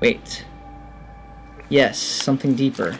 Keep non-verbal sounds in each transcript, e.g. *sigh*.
Wait. Yes, something deeper.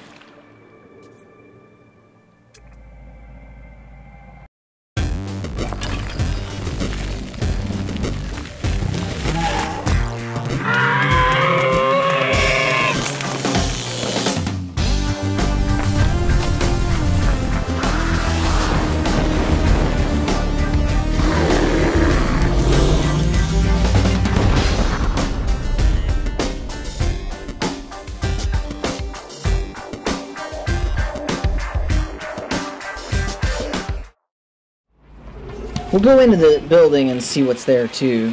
Go into the building and see what's there too.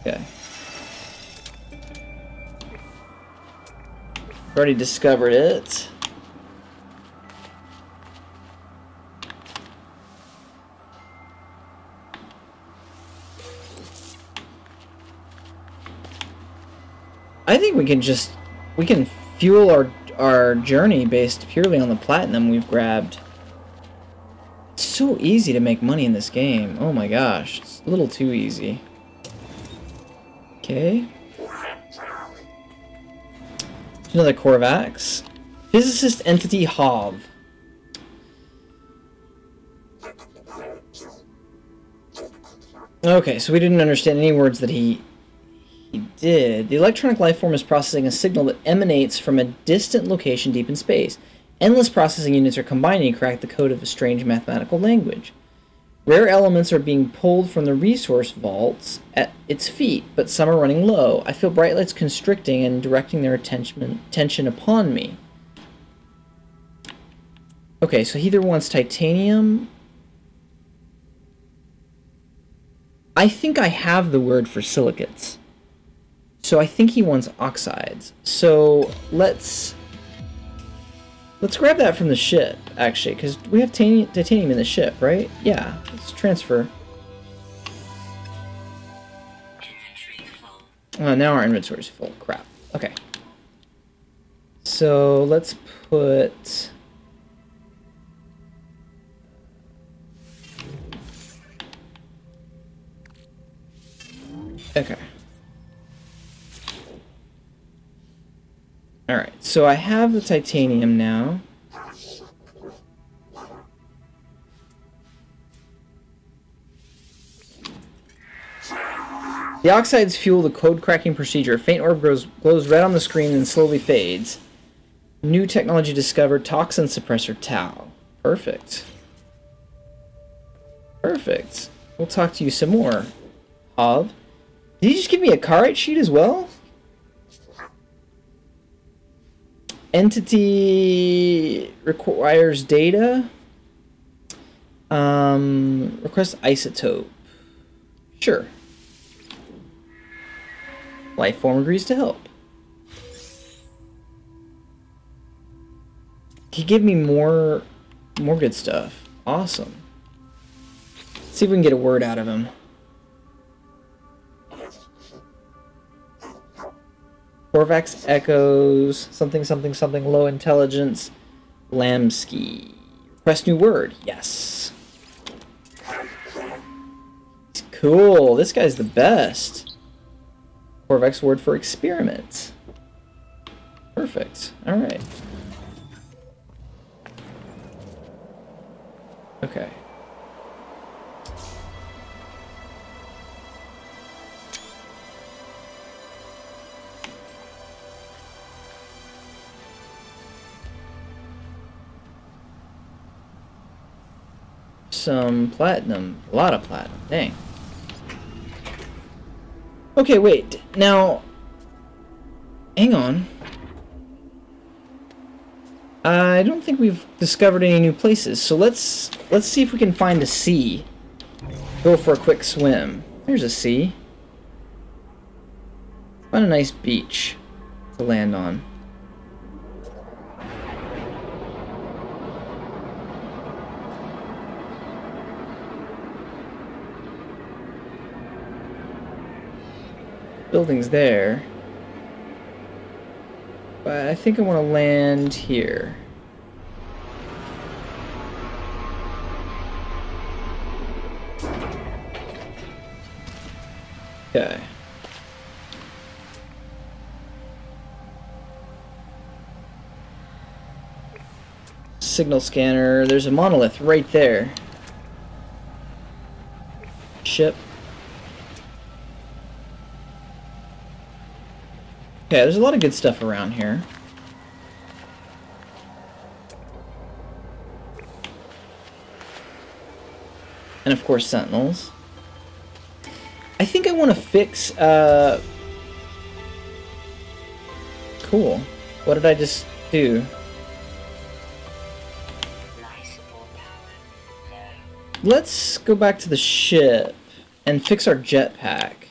Okay. Already discovered it. I think we can just we can fuel our our journey based purely on the platinum we've grabbed. It's so easy to make money in this game. Oh my gosh, it's a little too easy. Okay. Another Korvax. Physicist entity Hov. Okay, so we didn't understand any words that he he did. The electronic life form is processing a signal that emanates from a distant location deep in space. Endless processing units are combining to crack the code of a strange mathematical language. Rare elements are being pulled from the resource vaults at its feet, but some are running low. I feel bright lights constricting and directing their attention, attention upon me. Okay, so he either wants titanium. I think I have the word for silicates. So I think he wants oxides. So let's let's grab that from the ship, actually, because we have titanium in the ship, right? Yeah, let's transfer. Oh, now our inventory's full. Crap. Okay. So let's put... Okay. Alright, so I have the titanium now. The oxides fuel the code cracking procedure. Faint orb grows, glows red on the screen and slowly fades. New technology discovered, toxin suppressor Tau. Perfect. Perfect. We'll talk to you some more. Hov. Did you just give me a carite sheet as well? Entity requires data. Um, request isotope. Sure. Life form agrees to help. He give me more, more good stuff. Awesome. Let's see if we can get a word out of him. Korvax echoes something something something low intelligence. Lamsky. Request new word. Yes. Cool. This guy's the best. Korvax word for experiment. Perfect. All right. Okay. Some platinum. A lot of platinum. Dang. Okay, wait. Now, hang on. I don't think we've discovered any new places, so let's let's see if we can find a sea. Go for a quick swim. There's a sea. Find a nice beach to land on. Buildings there. But I think I want to land here. Okay. Signal scanner. There's a monolith right there. Ship. Okay, there's a lot of good stuff around here. And of course, sentinels. I think I want to fix, uh... Cool. What did I just do? Let's go back to the ship and fix our jetpack.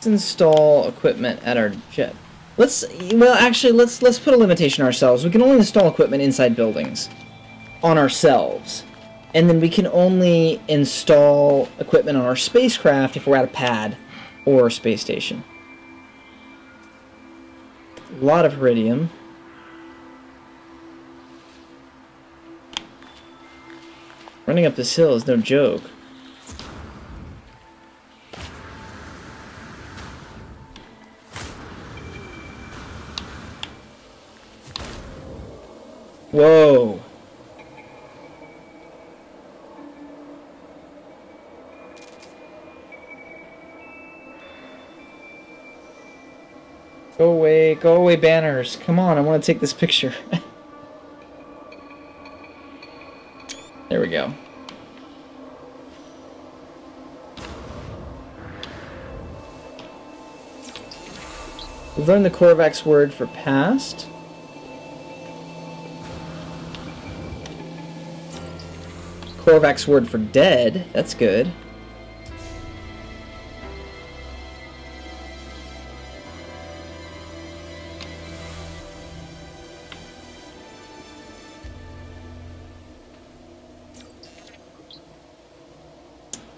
Let's install equipment at our jet. Let's well actually let's let's put a limitation ourselves. We can only install equipment inside buildings on ourselves. And then we can only install equipment on our spacecraft if we're at a pad or a space station. A lot of iridium. Running up this hill is no joke. Whoa. Go away, go away banners. Come on, I want to take this picture. *laughs* there we go. We've learned the Korvax word for past. Korvax word for dead. That's good.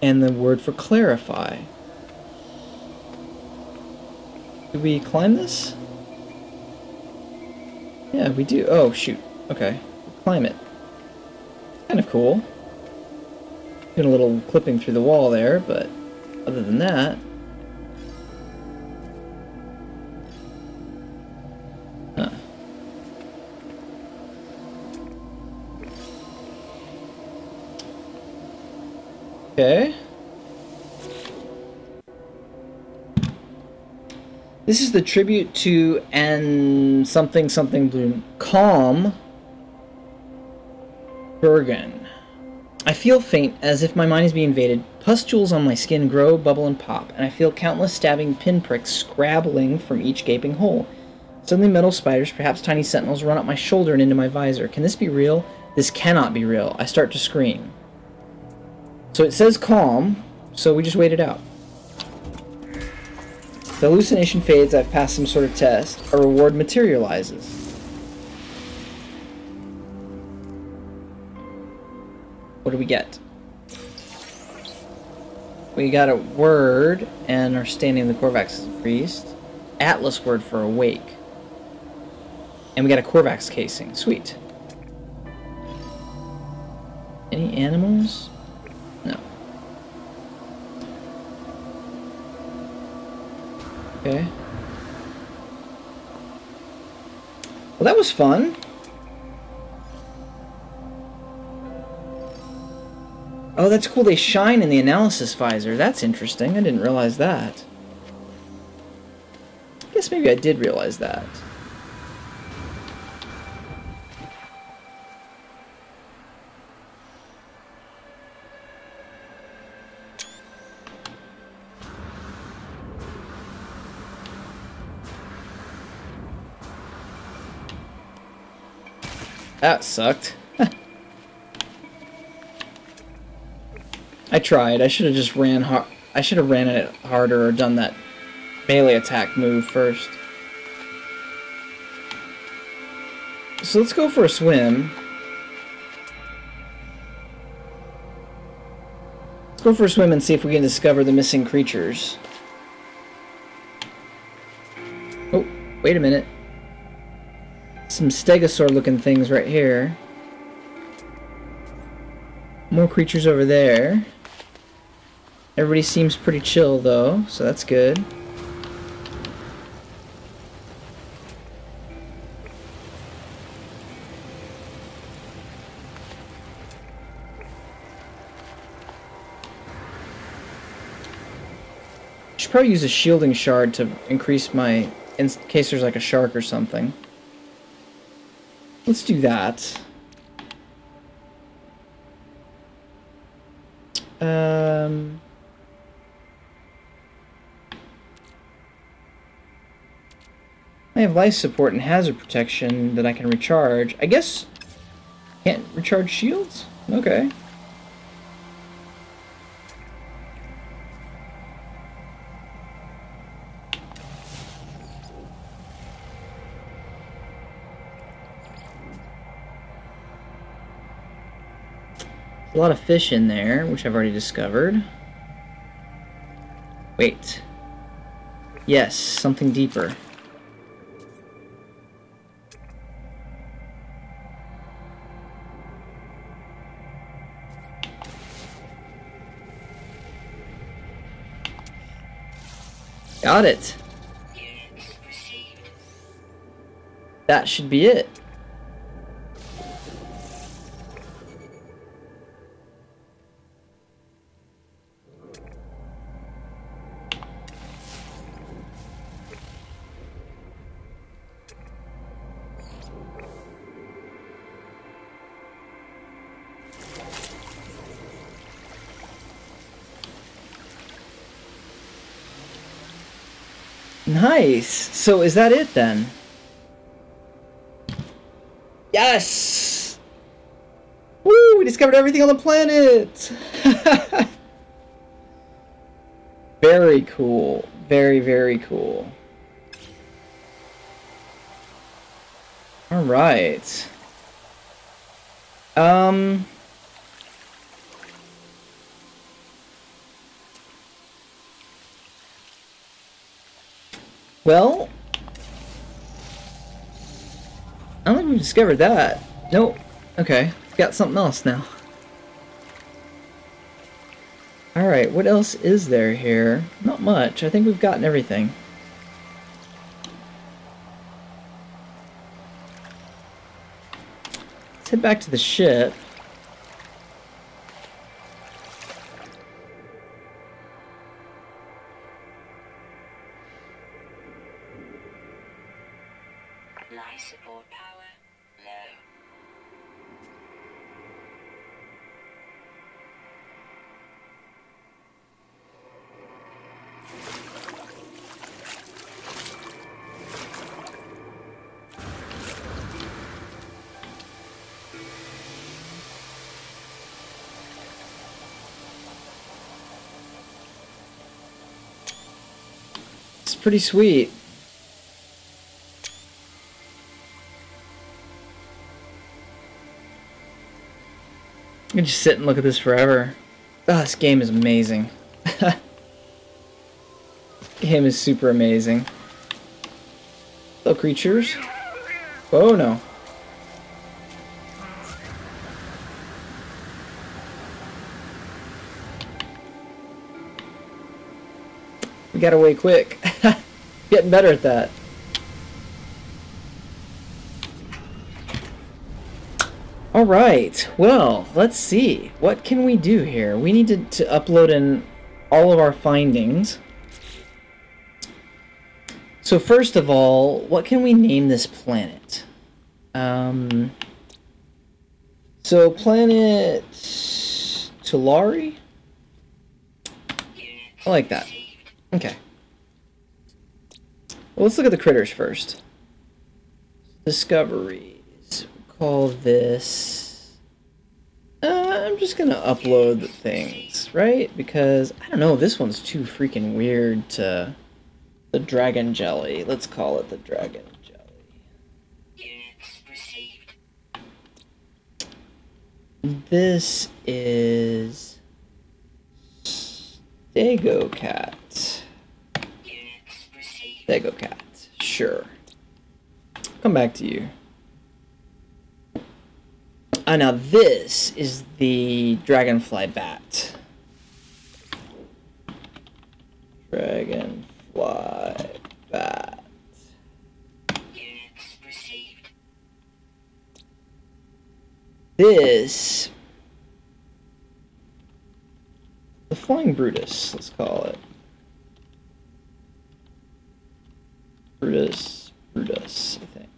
And the word for clarify. Do we climb this? Yeah, we do. Oh, shoot. Okay. Climb it. Kind of cool. A little clipping through the wall there, but other than that... Huh. Okay. This is the tribute to and something something bloom calm Bergen. I feel faint, as if my mind is being invaded. Pustules on my skin grow, bubble, and pop, and I feel countless stabbing pinpricks scrabbling from each gaping hole. Suddenly metal spiders, perhaps tiny sentinels, run up my shoulder and into my visor. Can this be real? This cannot be real. I start to scream. So it says calm, so we just wait it out. The hallucination fades, I've passed some sort of test. A reward materializes. Do we get? We got a word, and our standing in the is increased. Atlas word for awake. And we got a Korvax casing. Sweet. Any animals? No. Okay. Well, that was fun. Oh, that's cool. They shine in the analysis visor. That's interesting. I didn't realize that. I guess maybe I did realize that. That sucked. I tried. I should have just ran hard. I should have ran it harder or done that melee attack move first. So let's go for a swim. Let's go for a swim and see if we can discover the missing creatures. Oh, wait a minute. Some stegosaur looking things right here. More creatures over there. Everybody seems pretty chill though, so that's good. Should probably use a shielding shard to increase my in case there's like a shark or something. Let's do that. Um have life support and hazard protection that I can recharge. I guess can't recharge shields? Okay. A lot of fish in there, which I've already discovered. Wait. Yes, something deeper. Got it. That should be it. Nice. So is that it then? Yes! Woo! We discovered everything on the planet! *laughs* very cool. Very, very cool. Alright. Um... Well, I don't even we've discovered that. Nope. Okay, got something else now. Alright, what else is there here? Not much. I think we've gotten everything. Let's head back to the ship. Pretty sweet. I can just sit and look at this forever. Oh, this game is amazing. *laughs* game is super amazing. Hello, creatures. Oh, no. Got away quick. *laughs* Getting better at that. Alright, well, let's see. What can we do here? We need to, to upload in all of our findings. So first of all, what can we name this planet? Um, so planet Tulari? I like that. Okay. Well, let's look at the critters first. Discoveries. call this... Uh, I'm just gonna upload the things, right? Because, I don't know, this one's too freaking weird to... The dragon jelly. Let's call it the dragon jelly. This is... Dago Cat. Dago Cat. Sure. Come back to you. I Uh, now this is the dragonfly bat. Dragonfly bat. This the flying Brutus, let's call it. Brutus, Brutus, I think.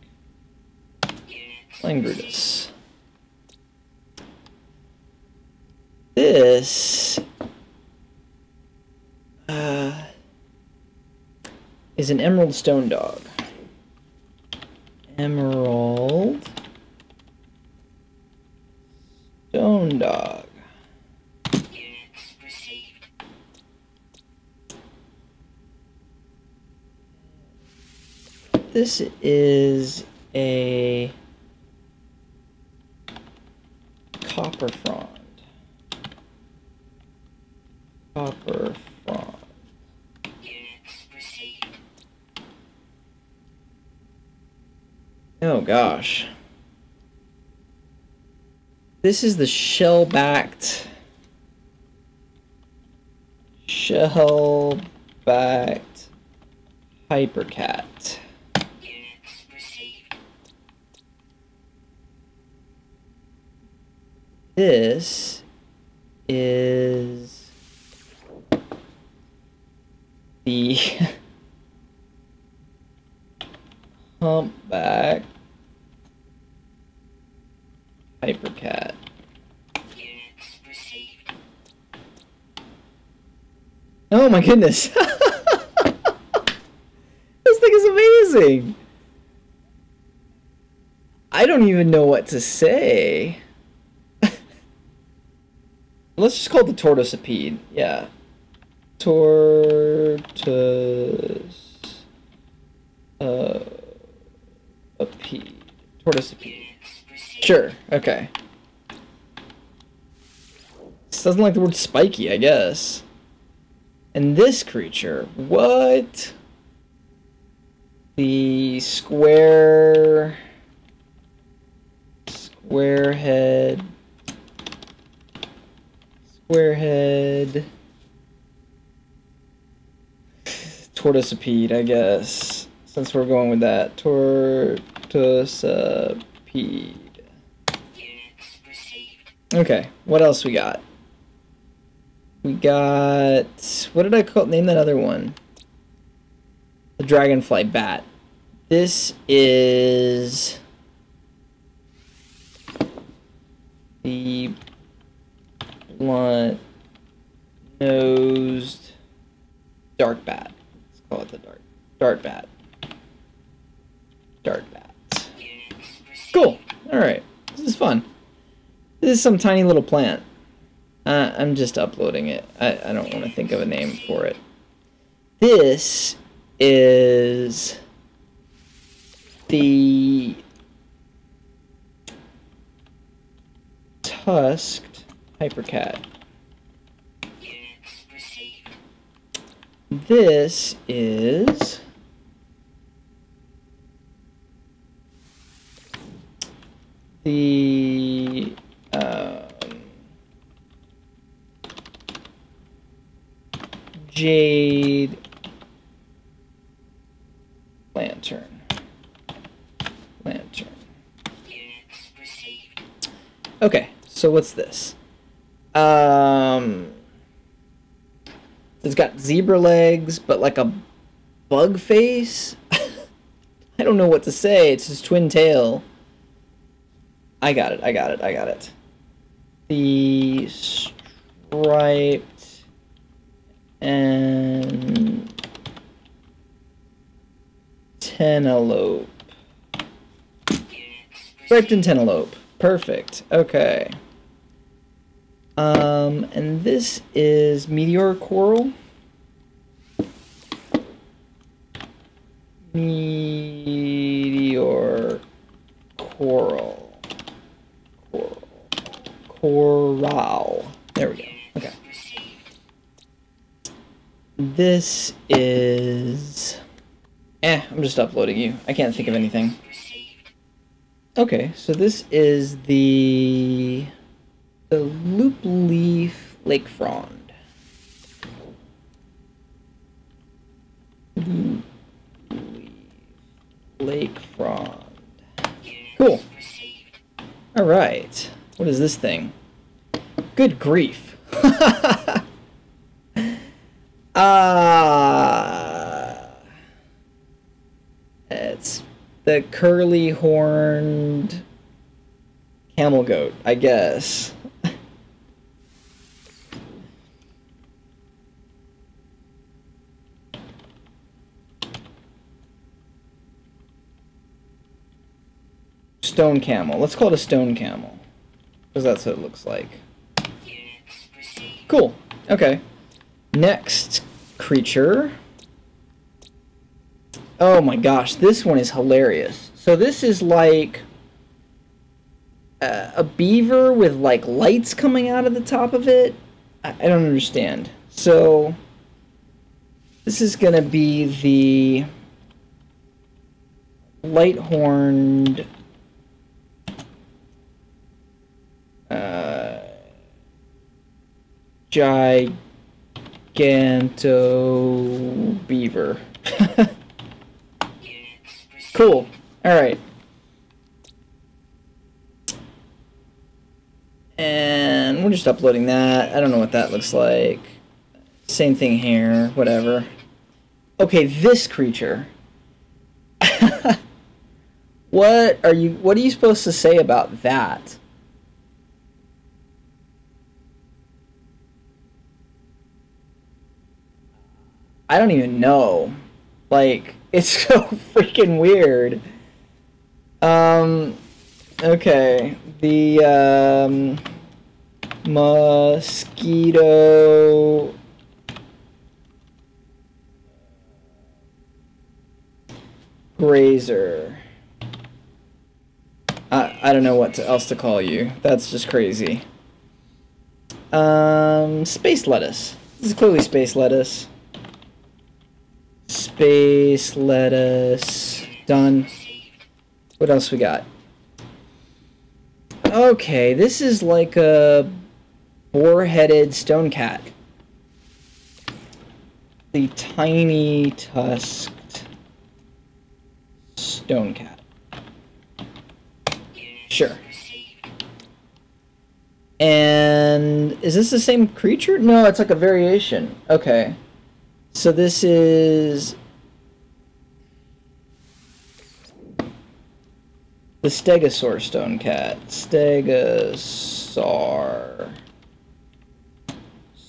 Flying Brutus. This uh, is an emerald stone dog. Emerald stone dog. This is a copper frond. Copper frond. Oh gosh. This is the shell-backed shell-backed hypercat. This is the *laughs* humpback hypercat. Oh my goodness. *laughs* this thing is amazing. I don't even know what to say. Let's just call it the tortoisepede. Yeah. Tortoise. Uh. A pede. Tortoisepede. Sure. Okay. This doesn't like the word spiky, I guess. And this creature, what? The square. Square head. Square head. Tortoisepede, I guess. Since we're going with that. Tortoisepede. Okay, what else we got? We got... What did I call name that other one? The dragonfly bat. This is... The blunt nosed dark bat. Let's call it the dark dart bat. Dart bat. Cool. Alright. This is fun. This is some tiny little plant. Uh, I'm just uploading it. I, I don't want to think of a name for it. This is the tusked hypercat. This is the um, jade lantern. Lantern. Okay, so what's this? Um, it's got zebra legs, but like a bug face. *laughs* I don't know what to say. It's his twin tail. I got it. I got it. I got it. The striped and Tenelope. Striped antelope. Perfect. Okay. Um, and this is meteor coral. Meteor coral. Coral. Coral. There we go. Okay. This is... Eh, I'm just uploading you. I can't think of anything. Okay, so this is the the loop leaf lake frond. Loop leaf lake frond. Cool. All right. What is this thing? Good grief. *laughs* Ah. it's the curly horned camel goat, I guess. Stone camel. Let's call it a stone camel. Because that's what it looks like. Cool. Okay. Next creature. Oh my gosh, this one is hilarious. So this is like uh, a beaver with like lights coming out of the top of it. I, I don't understand. So this is gonna be the light horned uh, giganto beaver. *laughs* cool. All right. And we're just uploading that. I don't know what that looks like. Same thing here, whatever. Okay, this creature. *laughs* what are you what are you supposed to say about that? I don't even know. Like, *laughs* it's so freaking weird. Um, okay. The, um, mosquito. Grazer. I, I don't know what to, else to call you. That's just crazy. Um, space lettuce. This is clearly space lettuce. Space lettuce. Done. What else we got? Okay, this is like a boar-headed stone cat. The tiny tusked stone cat. Sure. And is this the same creature? No, it's like a variation. Okay. So this is the Stegosaur stone cat. Stegosaur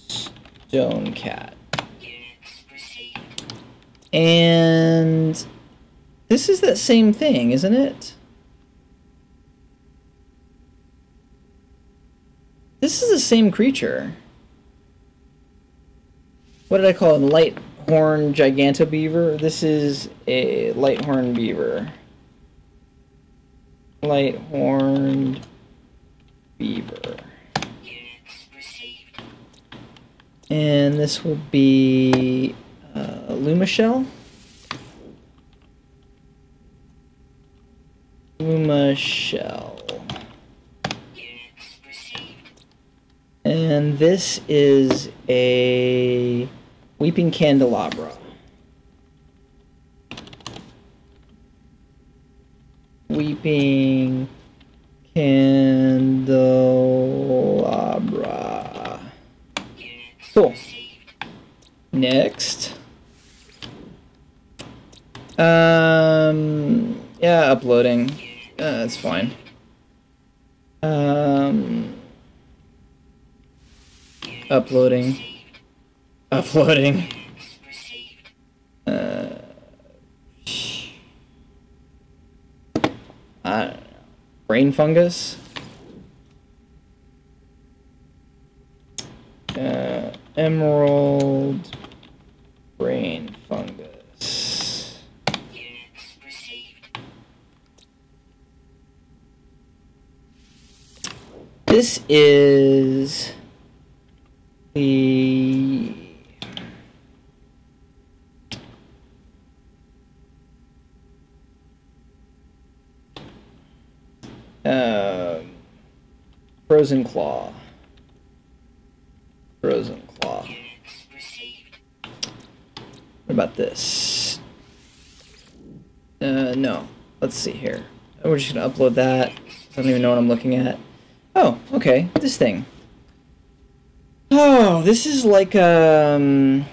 stone cat. And this is that same thing, isn't it? This is the same creature. What did I call it? Light horn giganto beaver. This is a light horn beaver. Light horned beaver. And this will be uh, Luma shell. Luma shell. And this is a Weeping Candelabra. Weeping Candelabra. Cool. Next. Um, yeah, uploading. Uh, that's fine. Um, uploading. Uploading. Uh, uh, brain fungus. Uh, emerald brain fungus. This is the Frozen Claw. Frozen Claw. What about this? Uh, no. Let's see here. We're just gonna upload that. I don't even know what I'm looking at. Oh, okay. This thing. Oh, this is like um.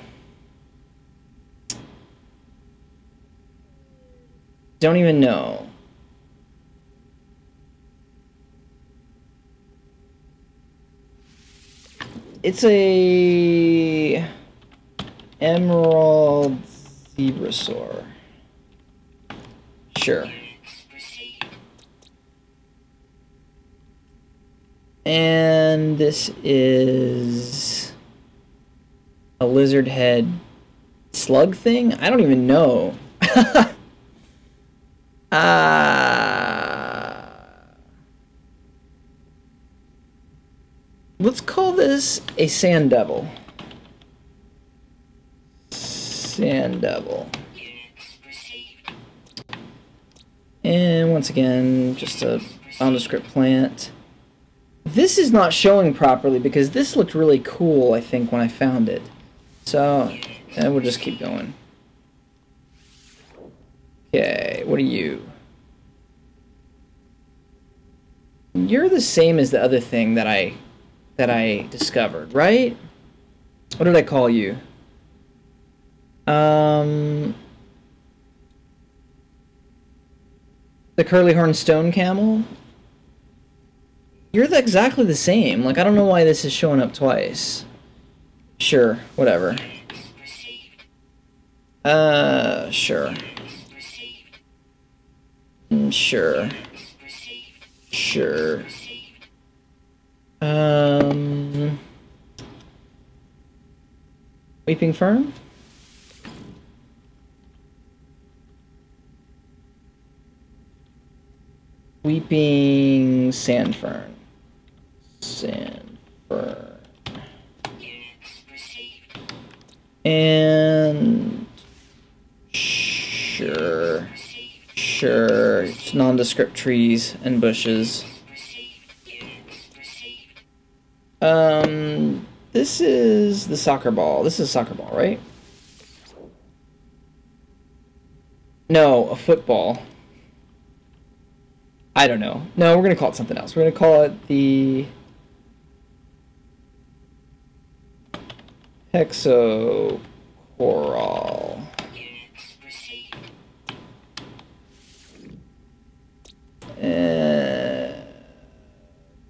Don't even know. It's a emerald zebrasaur. Sure. And this is a lizard head slug thing? I don't even know. *laughs* uh, let's call this a sand devil. Sand devil. And once again, just a nondescript plant. This is not showing properly because this looked really cool, I think, when I found it. So, and we'll just keep going. Okay, what are you? You're the same as the other thing that I that I discovered, right? What did I call you? Um The curly horn stone camel? You're the, exactly the same. Like, I don't know why this is showing up twice. Sure, whatever. Uh, sure. Mm, sure. Sure. Um... Weeping Fern? Weeping Sand Fern. Sand Fern. And sure, sure, it's nondescript trees and bushes. Um, this is the soccer ball. This is a soccer ball, right? No, a football. I don't know. No, we're gonna call it something else. We're gonna call it the Hexocoral. Uh,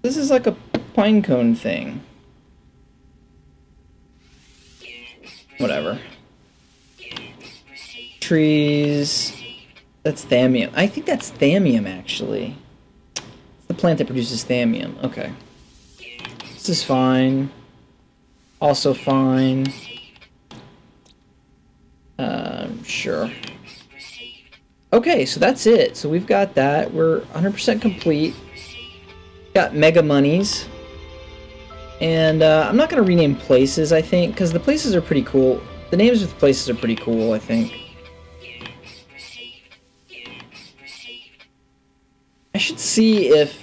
this is like a pinecone thing. Whatever. Trees. That's thamium. I think that's thamium, actually. It's the plant that produces thamium. Okay. This is fine. Also fine. Um, sure. Okay, so that's it. So we've got that. We're 100% complete. Got mega monies. And uh, I'm not going to rename places, I think, because the places are pretty cool. The names of the places are pretty cool, I think. I should see if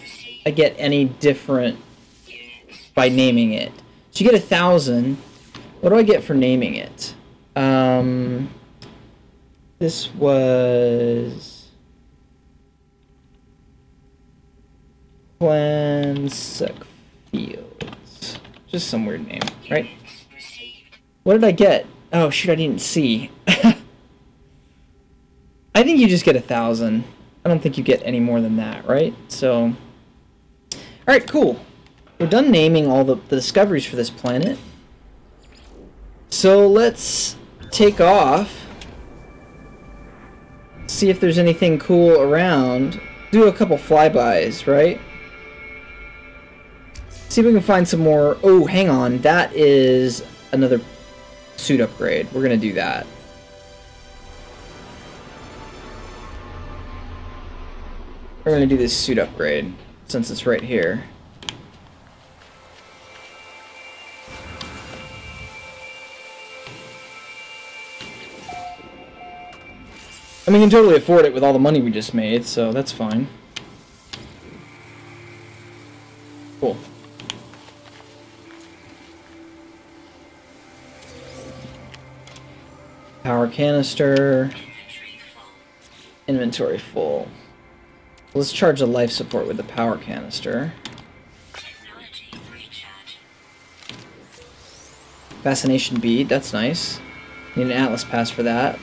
I get any different by naming it. So you get a thousand. What do I get for naming it? Um, this was Plansec Fields. Just some weird name, right? What did I get? Oh shoot, I didn't see. *laughs* I think you just get a thousand. I don't think you get any more than that, right? So, alright, cool. We're done naming all the, the discoveries for this planet. So let's take off. See if there's anything cool around. Do a couple flybys, right? See if we can find some more... Oh, hang on. That is another suit upgrade. We're going to do that. We're going to do this suit upgrade, since it's right here. And we can totally afford it with all the money we just made, so that's fine. Canister. Inventory full. Let's charge the life support with the power canister. Fascination bead, that's nice. Need an Atlas pass for that.